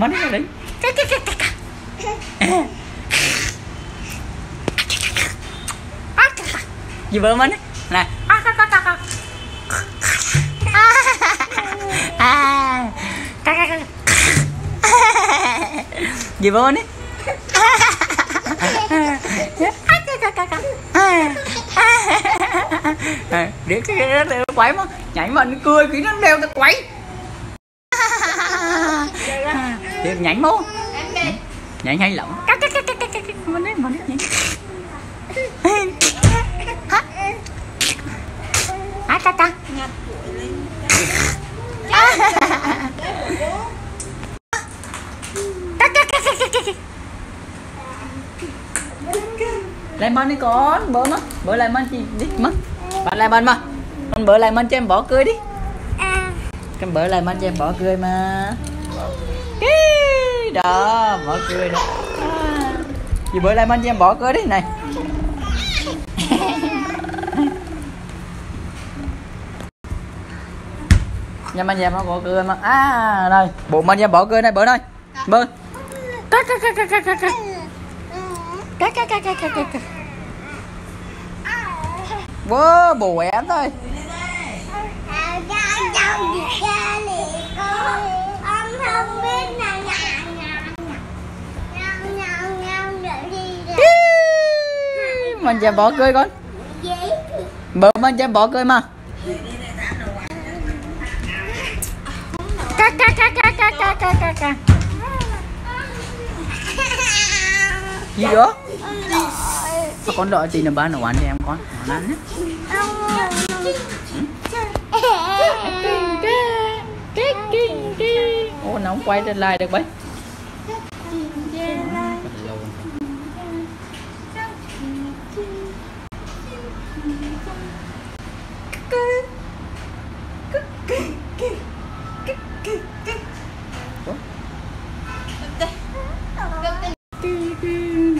Mana lagi? Kakak kakak kakak. Di bawah mana? Nah. Kakak kakak kakak. Kakak kakak. Di bawah nih. để cái quẩy mà nhảy mình cười kỹ nó đeo cái quẩy tiếp nhảy mô Nhảy hay lắm Cắt cắt cắt cắt cắt cắt Mình đấy mình đấy nhảy Hả? Hả ta ta lại bên đi con bữa mất. Bữa lại bên chị đi mất. Bạn lại bên mà. Con bữa lại bên cho em bỏ cười đi. Con bữa lemon cho em bỏ cười mà. Đó, bỏ cười đó. À. Gì bữa lemon cho em bỏ cười đi này. Nhà mình em bỏ cười mà. À, đây Bộ mình em bỏ cười này bữa đây. Bữa. Cắt cắt cắt cắt cắt cắt cắt Cắt cắt cắt cắt cắt cắt cắt Bố, bù em thôi. Mình sẽ bỏ cười con Bữa mình sẽ bỏ cười mà. Cắt cắt cắt cắt cắt cắt cắt cắt cắt Gì đó con đợi tí nữa ba nấu ăn cho em con Nấu ăn nhé Ủa, nó không quay trên like được bấy.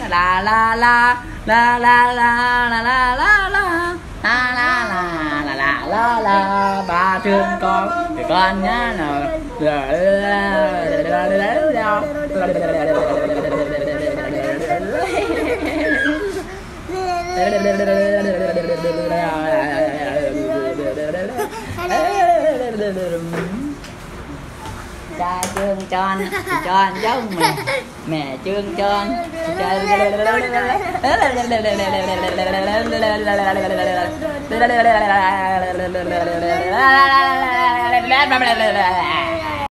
La la la la la la la la la la la la la la la ba thương con thì con nhá nào cha chương tròn tròn giống mẹ. Mẹ chương tròn tròn.